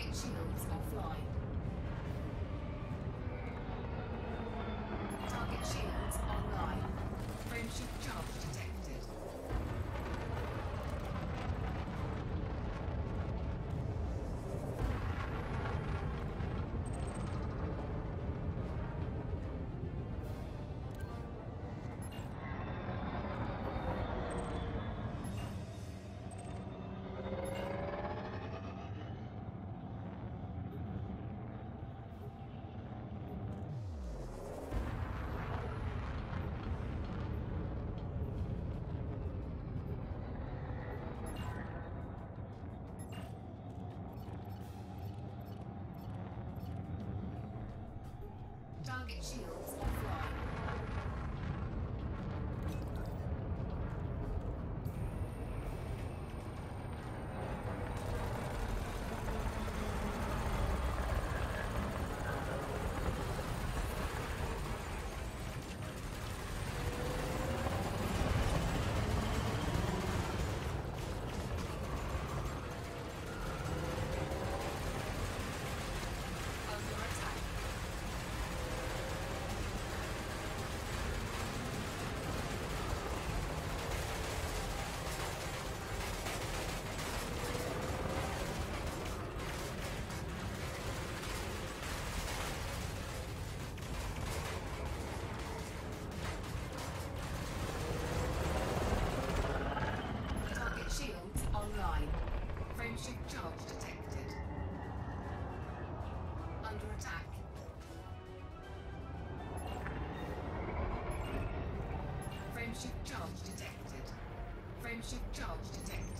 Target shields offline. Target Target Frameshift charge detected.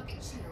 target zero.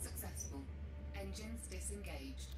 Successful. Engines disengaged.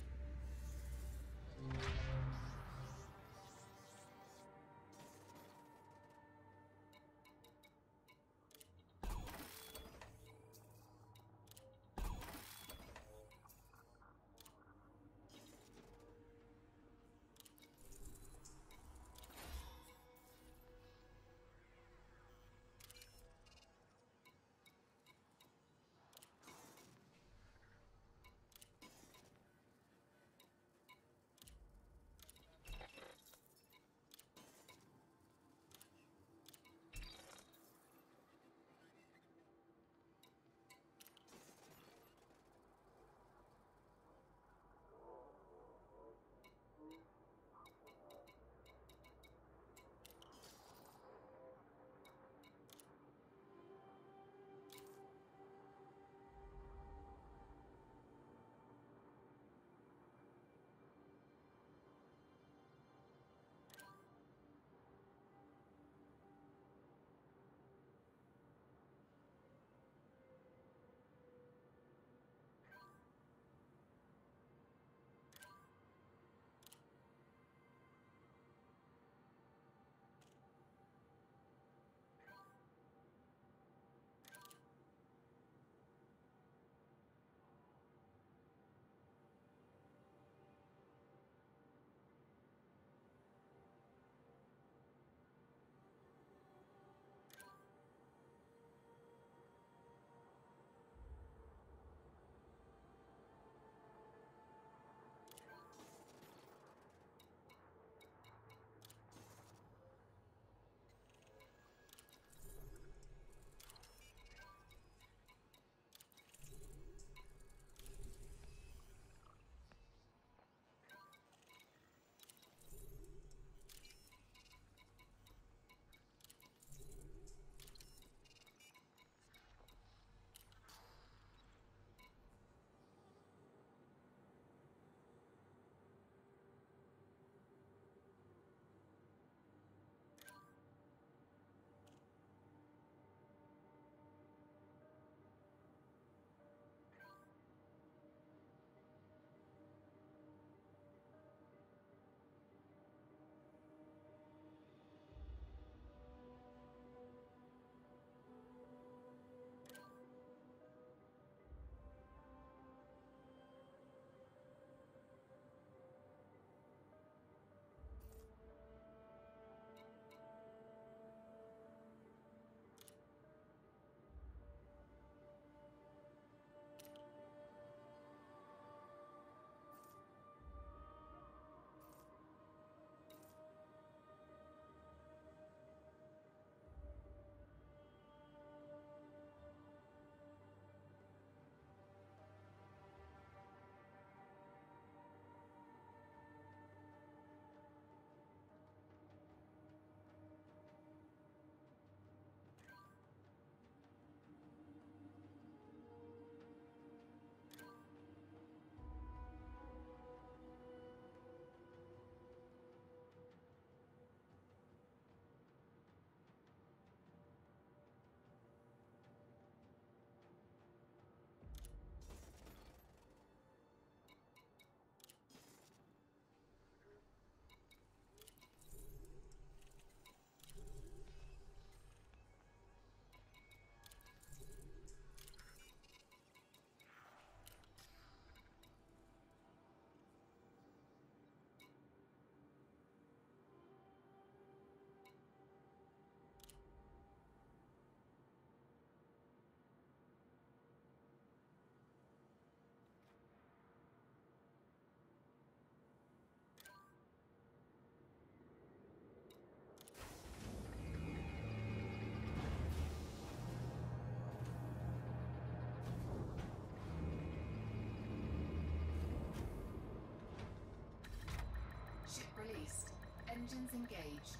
Released. Engines engaged.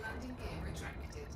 Landing gear retracted.